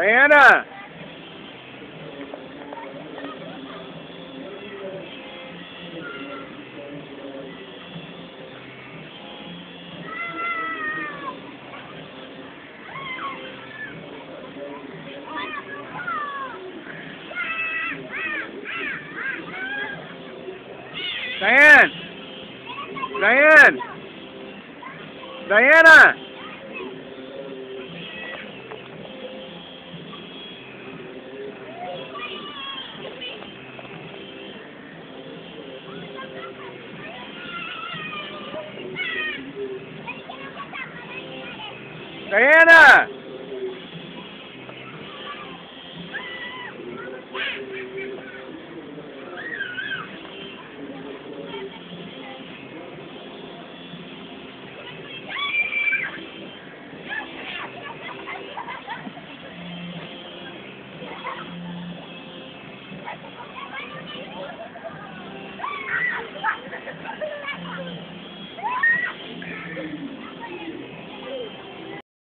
Diana! Diane! Diane! Diana! Diana!